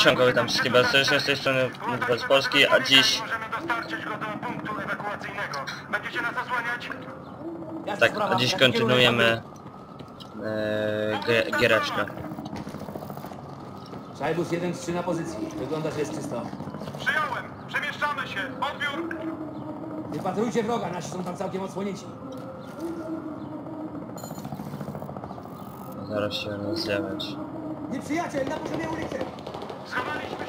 Siemanko, witam wszystkich bardzo serdecznie z tej strony z Polski, a dziś, Możemy dostarczyć go do punktu ewakuacyjnego. Będziecie nas osłaniać? Jasna tak, a dziś kontynuujemy e, giereczkę. Szajbus 1-3 na pozycji. Wygląda, że jest czysto. Przyjąłem. Przemieszczamy się. Odbiór. Wypatrujcie wroga, nasi są tam całkiem odsłonięci. Zaraz się zjawiać. Nieprzyjaciel na poziomie ulicy! Somebody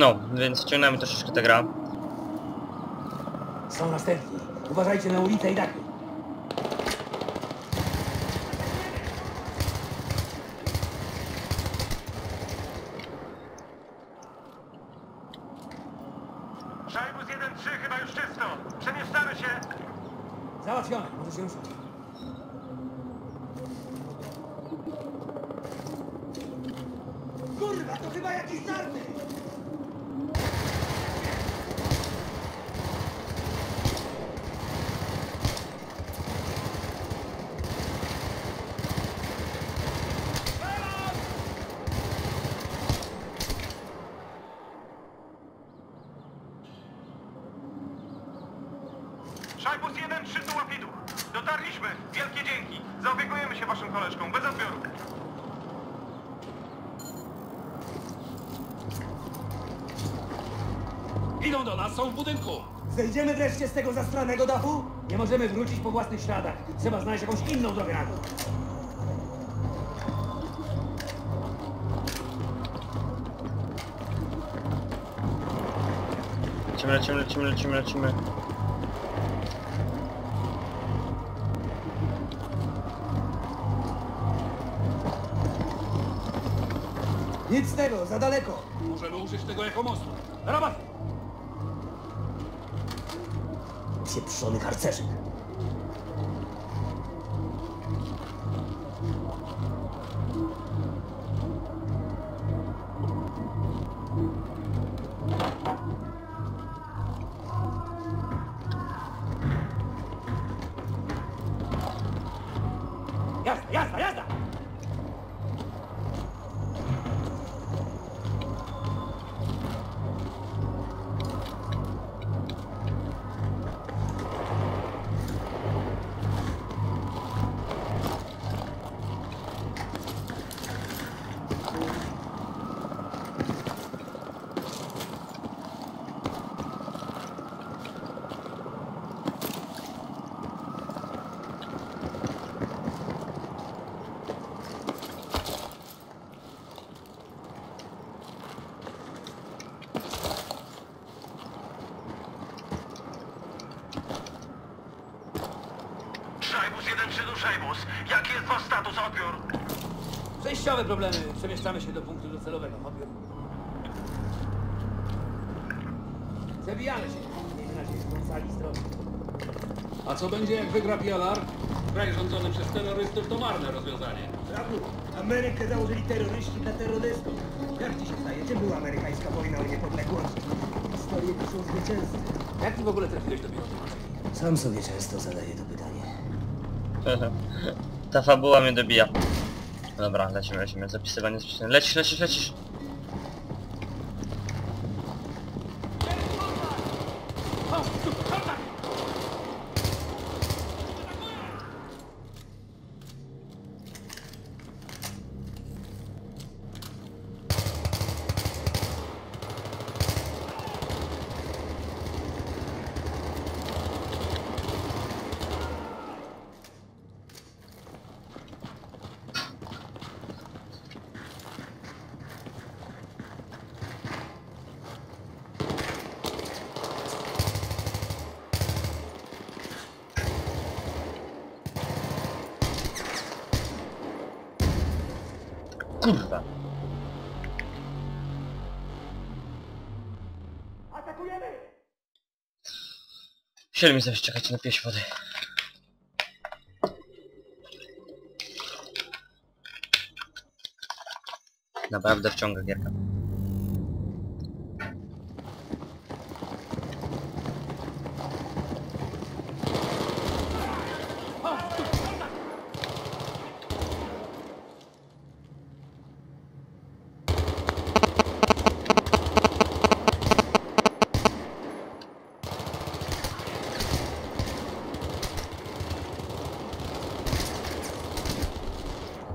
No, więc ciągnęmy troszeczkę tę gra. Są następni. Uważajcie na ulicę i dachy. Szajbus 1-3 chyba już czysto. Przemieszczamy się. Załatwione, może się ruszać. Kurwa, to chyba jakiś czarny! Szajbus 1-3 tu łapidu. Dotarliśmy. Wielkie dzięki. Koleżką. Bez odbioru. Idą do nas, są w budynku. Zejdziemy wreszcie z tego zastranego dachu? Nie możemy wrócić po własnych śladach. Trzeba znaleźć jakąś inną drogę na dół. Lecimy, lecimy, lecimy, lecimy, lecimy. Nic z tego, za daleko. Możemy użyć tego jako mostu. Rabat! Pieprzony harcerzyk. Wasz status odbiór? Przejściowe problemy. Przemieszczamy się do punktu docelowego. Odbiór. Zabijamy się. Miejmy nadzieję, że. A co będzie, jak wygra PLR? Kraj rządzony przez terrorystów to marne rozwiązanie. Rabu, Amerykę założyli terroryści dla terrorystów. Jak ci się zdaje, czym była amerykańska wojna o niepodległość? Historie piszą zwycięzcy. Jak ty w ogóle trafiłeś do biura? Sam sobie często zadaję to pytanie. Ta fabuła mnie dobija. Dobra, lecimy, lecimy. Zapisywanie z Lecisz, lecisz, lecisz. Musieli mi zawsze czekać na pieś wody. Naprawdę wciąga gierka.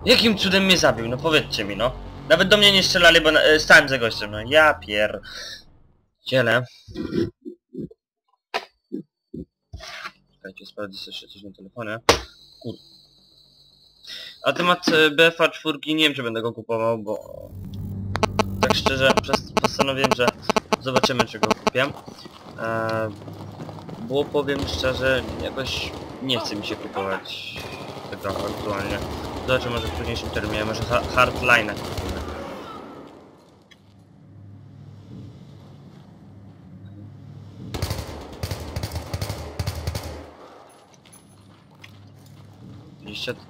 Jakim cudem mnie zabił? No powiedzcie mi, no. Nawet do mnie nie strzelali, bo na, e, stałem za gościem, no. Ja pier... Ciele. Czekajcie, sprawdzę jeszcze coś na telefonie. Kur... A temat e, BFA 4 nie wiem, czy będę go kupował, bo... Tak szczerze, postanowiłem, że zobaczymy, czy go kupię. E, bo powiem szczerze, jakoś nie chce mi się kupować tego aktualnie. Zobaczę może w późniejszym terminie, może ha hardline kupimy.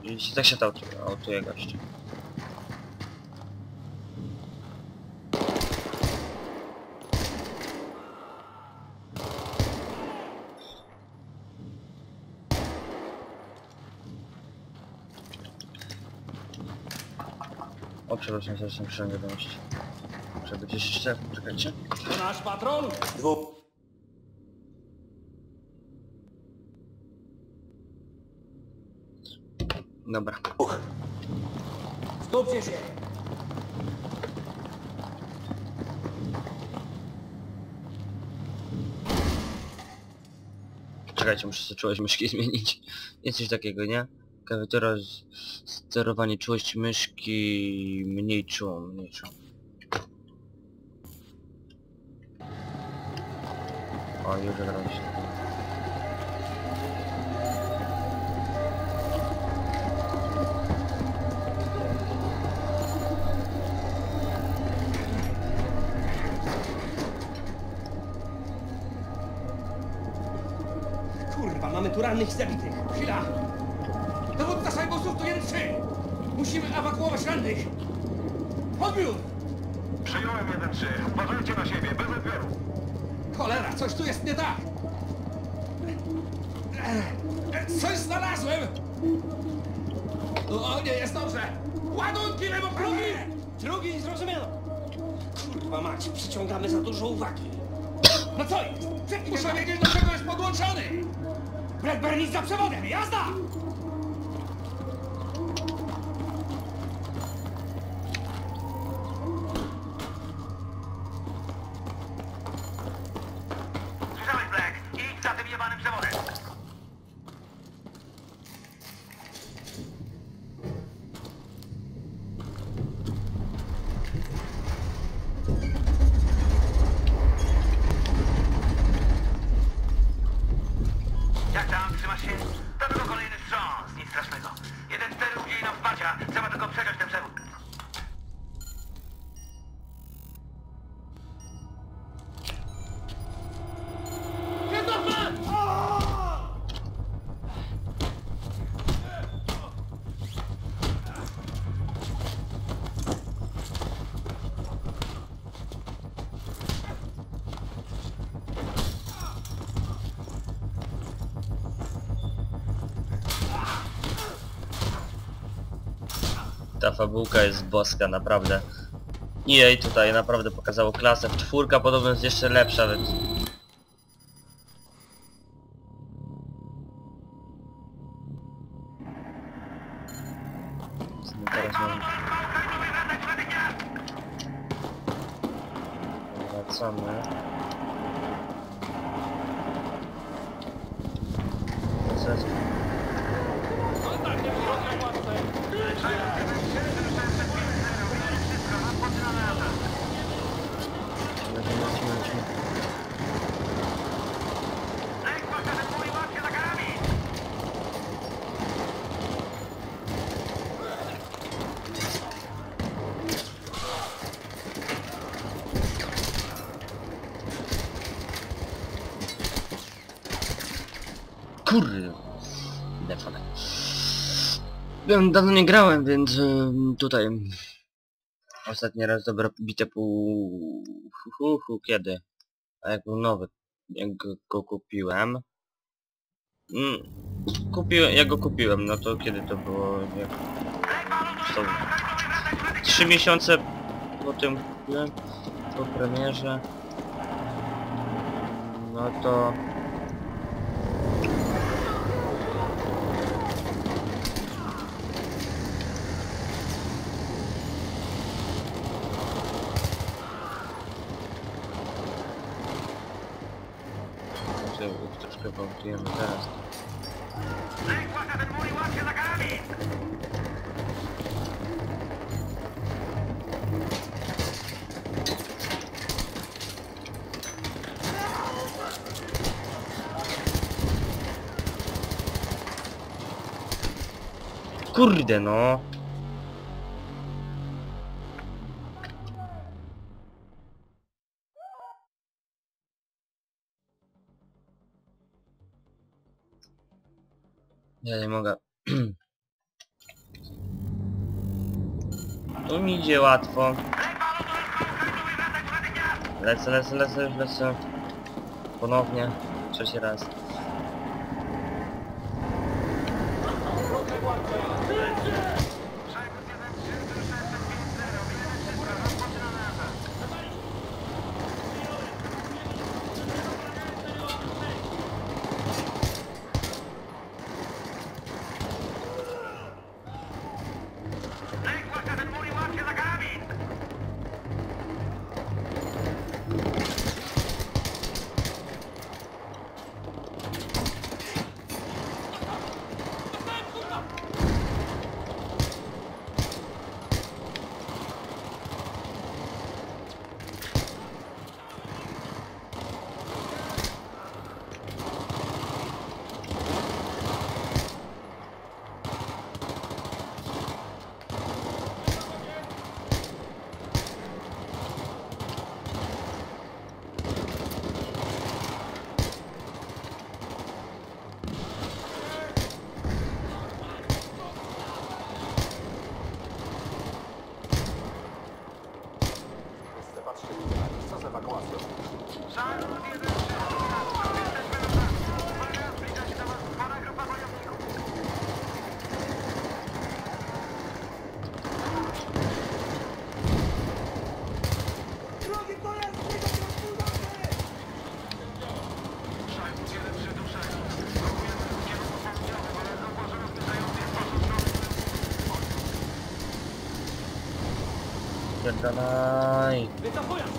Widzicie tak się to autuje goście. Przepraszam, zaraz nie przyjąłem wiadomości. Muszę być jeszcze, czekajcie. Nasz patrol! Dobra. Skupcie się! Czekajcie, muszę sobie czułość myszki zmienić. Jest coś takiego, nie? Klawiatura, sterowanie czułości myszki, mniej czułą, mniej czułą. O, już się. Kurwa, mamy tu rannych zabitych. Szajbusów tu 1-3! Musimy ewakuować rannych! Odbiór! Przyjąłem 1-3. Uważajcie na siebie, bez odbioru. Cholera, coś tu jest nie tak! Coś znalazłem! O, nie jest dobrze! Ładunki lewoprawne! Drugi, zrozumiano! Kurwa mać, przyciągamy za dużo uwagi. No co jest? Muszę wiedzieć, do czego jest podłączony! Bradburn za przewodem, jazda! Ta fabułka jest boska, naprawdę. EA tutaj naprawdę pokazało klasę. W czwórka podobno jest jeszcze lepsza, więc... dawno nie grałem, więc ym, tutaj... Ostatni raz dobra bite pół... Hu, hu, hu, kiedy? A jak był nowy, jak go, kupiłem... Mm, kupiłem, jak go kupiłem, no to kiedy to było? Jak... Trzy miesiące po tym kupiłem, po premierze. No to... Może ich troszkę gwałtujemy teraz. Zygła na ten mur i łap się za karabin! Kurde no! Ja nie mogę. Tu mi idzie łatwo. Lecę, lecę, lecę, już lecę. Ponownie. Trzeci raz. Salut, jeden, trzy,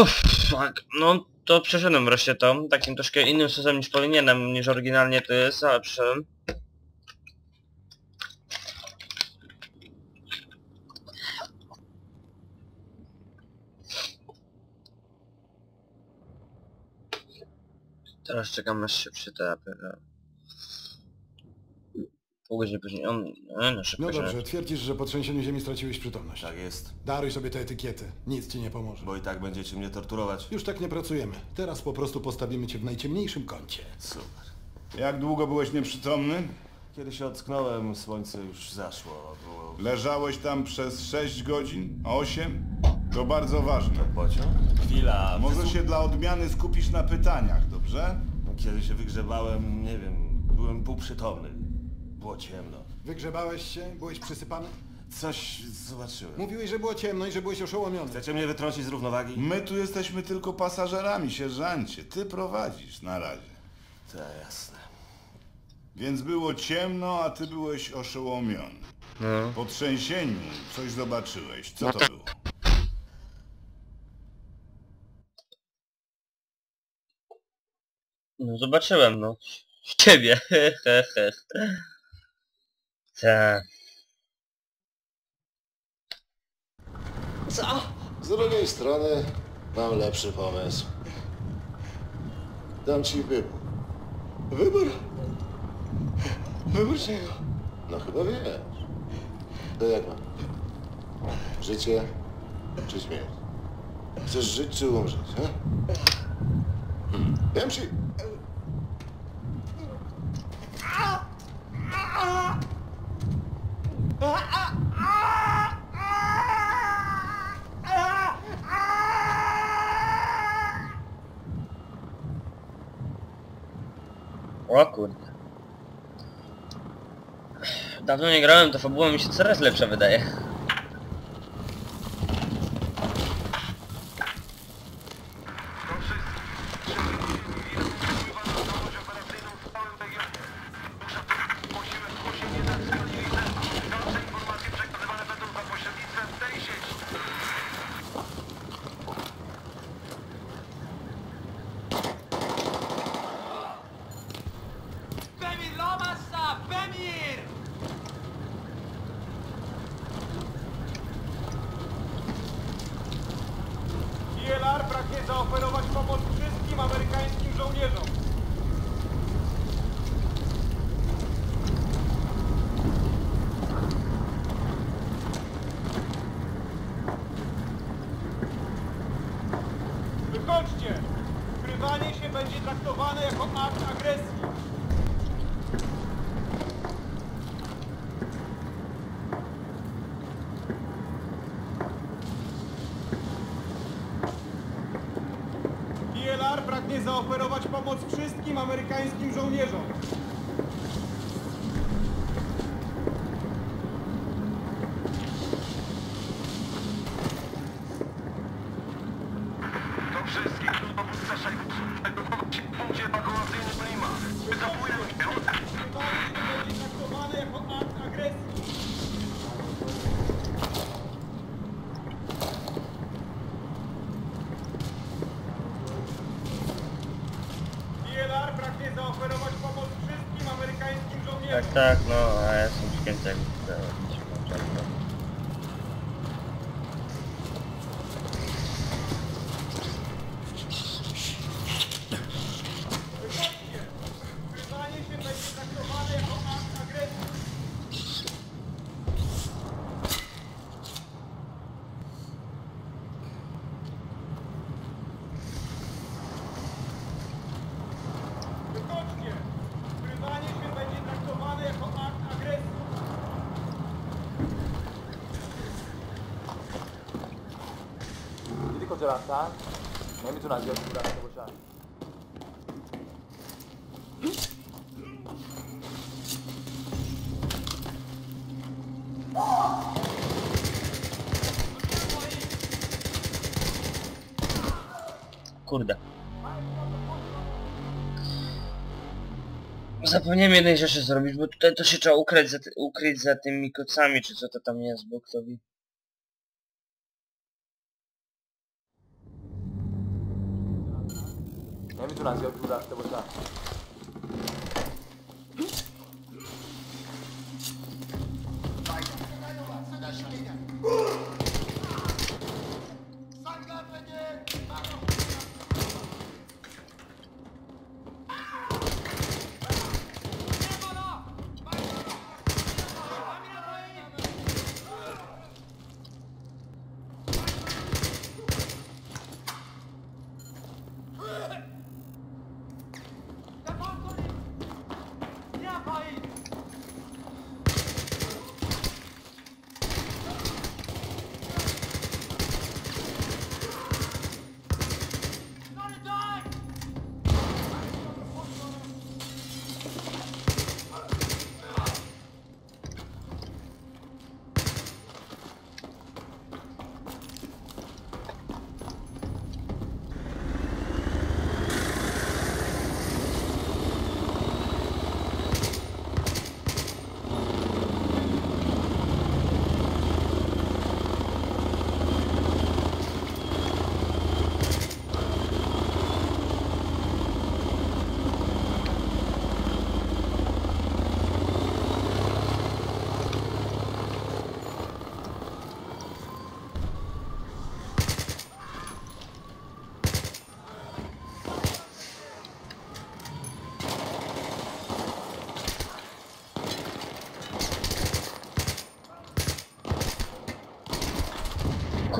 Uff, fuck. No to przeszedłem wreszcie to. Takim troszkę innym sposobem niż powinienem, niż oryginalnie to jest, ale przeszedłem. Teraz czekam aż się przytapie. No. Godziny później. On, no, no szybko No się... dobrze, twierdzisz, że po trzęsieniu ziemi straciłeś przytomność. Tak jest, Daruj sobie tę etykietę, nic ci nie pomoże. bo i tak będziecie mnie torturować. Już tak nie pracujemy. Teraz po prostu postawimy cię w najciemniejszym kącie. Super. Jak długo byłeś nieprzytomny? Kiedy się ocknąłem, słońce już zaszło. Było... Leżałeś tam przez 6 godzin? 8? To bardzo ważne. Pociąg? Chwila. Może się dla odmiany skupisz na pytaniach, dobrze? Kiedy się wygrzebałem, nie wiem, byłem półprzytomny. Było ciemno. Wygrzebałeś się? Byłeś przysypany? Coś zobaczyłem. Mówiłeś, że było ciemno i że byłeś oszołomiony. Chcecie mnie wytrącić z równowagi? My tu jesteśmy tylko pasażerami, sierżancie. Ty prowadzisz na razie. Tak, jasne. Więc było ciemno, a ty byłeś oszołomiony. No. Po trzęsieniu coś zobaczyłeś. Co No to tak. było? No zobaczyłem, no. Ciebie. Tak. Z drugiej strony mam lepszy pomysł. Dam ci wybór. Wybór? Wybór czego? No chyba wiesz. To jak mam? Życie czy śmierć? Chcesz żyć czy umrzeć, he? Hmm. Dam ci... O kurde. Dawno nie grałem, to fabuła mi się coraz lepsza wydaje. Bemir, Lomasa! Bemir! ILR pragnie zaoferować pomoc wszystkim amerykańskim żołnierzom. Wychodźcie! Ukrywanie się będzie traktowane jako akt agresji. ILR pragnie zaoferować pomoc wszystkim amerykańskim żołnierzom. Do wszystkich dowódca szajbów. Ewakuować się w punkcie ewakuacyjnym Lima. Wycofują się. Ukrywanie się będzie traktowane jako akt agresji. ILR pragnie zaoferować pomoc wszystkim amerykańskim żołnierzom. Tak, tak, no, a ja jestem święty jak nic się włącza, no. Ukrywanie się będzie traktowane jako akt agresji. Wychodźcie! Ukrywanie się będzie traktowane jako akt agresji. دیدی کجا رفتن؟ نمیتونن زیاد دور رفته باشن Kurde. Zapomniałem jednej rzeczy zrobić, bo tutaj to się trzeba ukryć za, ty- ukryć za tymi kocami, czy co to tam jest, bo kto wie. 就是要做这个，是不是？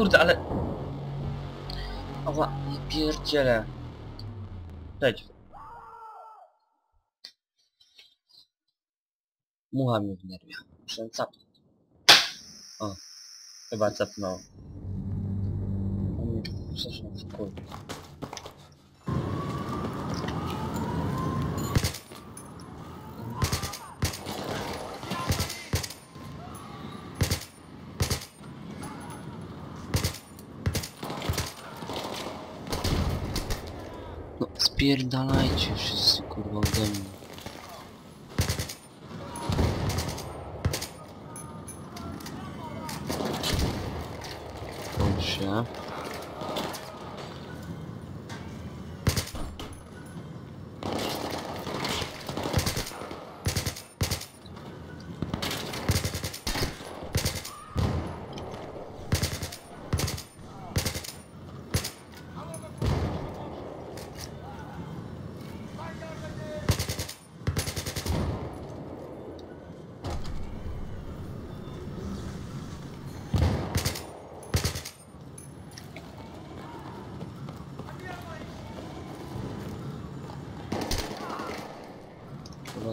Kurde, ale... Ała, nie pierdzielę. Przejdź. Mucha mnie wnerwia. Muszę capnąć. O. Chyba capnął. On mnie przeszło w kurde. No spierdalajcie wszyscy kurwa ode mnie.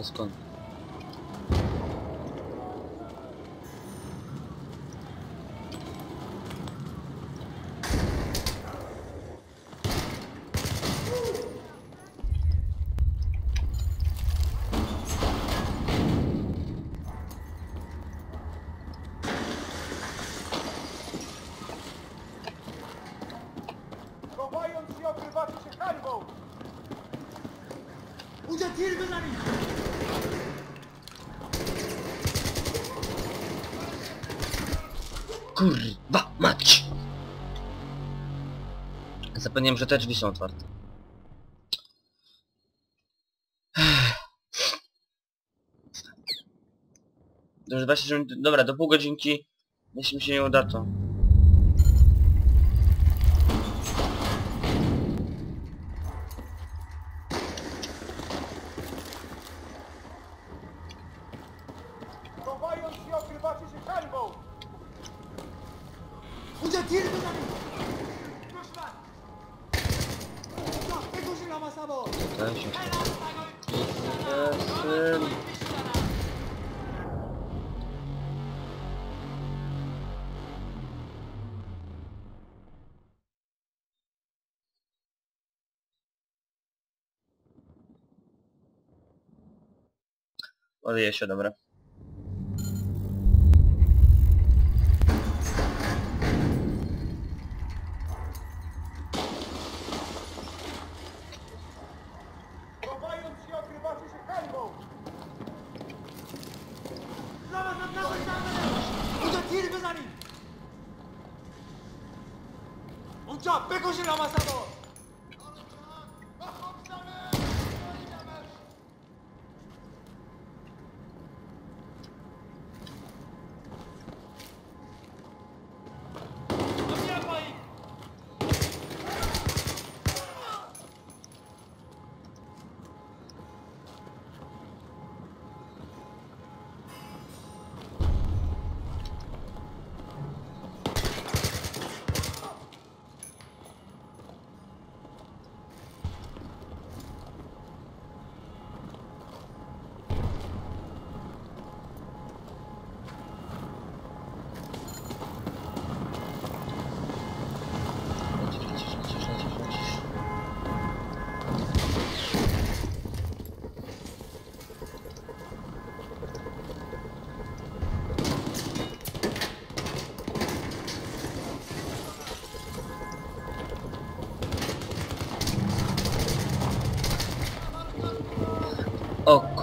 確かに。Kurwa mać! Zapomniałem, że te drzwi są otwarte. Dobrze, właśnie, że... Dobra, do pół godzinki. Jeśli mi się nie uda, to... Odjedzie się, dobra. Chowając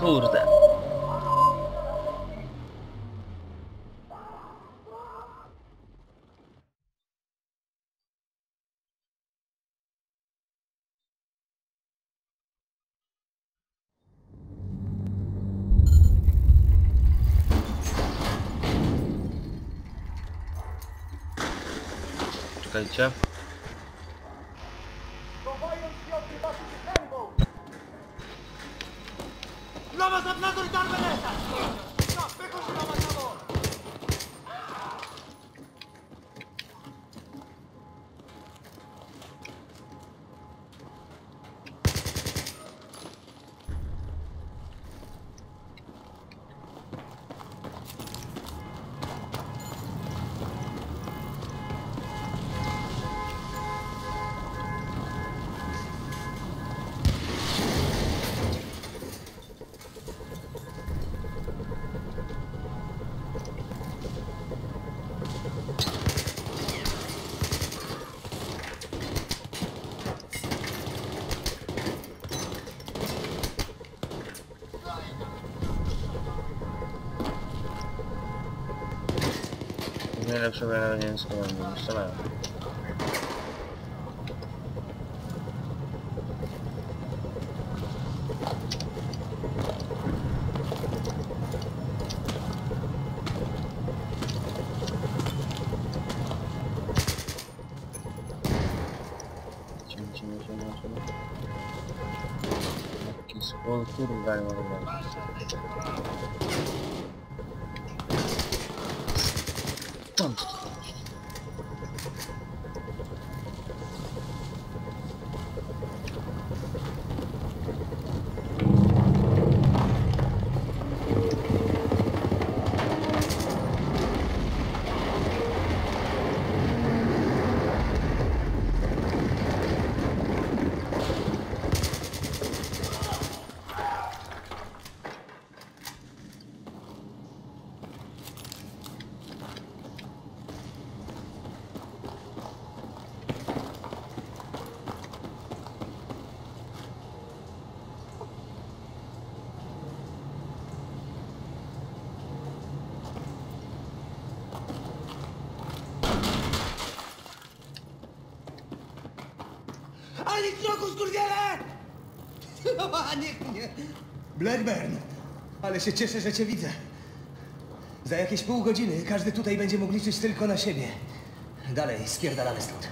kurde. Czekajcie. Zobacz, na prawo i Najlepsze, bo ja nawet nie wiem skąd oni strzelają. Ciągnijcie mnie, ciągnijcie a niech mnie... Blackburn, ale się cieszę, że cię widzę. Za jakieś pół godziny każdy tutaj będzie mógł liczyć tylko na siebie. Dalej, spierdalamy stąd.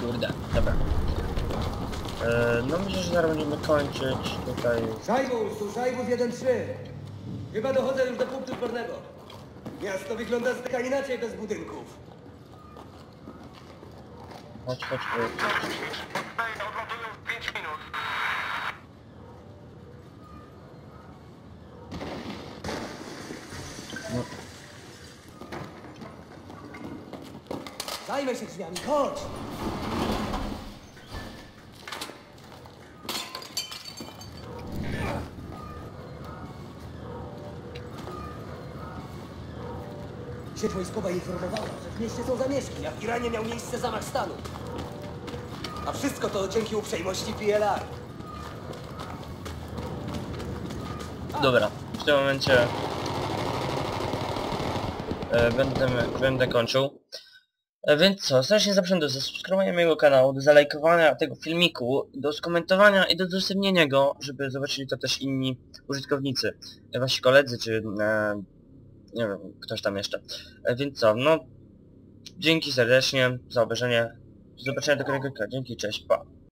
Kurde, dobra. E, no myślę, że zaraz będziemy kończyć tutaj. Szajbus, tu Szajbus 1-3. Chyba dochodzę już do punktu zbornego. Miasto wygląda zdeka inaczej bez budynków. Chodź, chodź, chodź. Odlatują w 5 minut. Zajmę się drzwiami, chodź! Sieć wojskowa informowała, że w mieście są zamieszki, a w Iranie miał miejsce zamach stanu. A wszystko to dzięki uprzejmości PLR. Dobra, w tym momencie e, będę, będę kończył. E, więc co, serdecznie zapraszam do zasubskrybowania mojego kanału, do zalajkowania tego filmiku, do skomentowania i do udostępnienia go, żeby zobaczyli to też inni użytkownicy, e, wasi koledzy, czy e, nie wiem, ktoś tam jeszcze. E, więc co, no dzięki serdecznie za obejrzenie, do zobaczenia do kolejnego, dzięki, cześć, pa.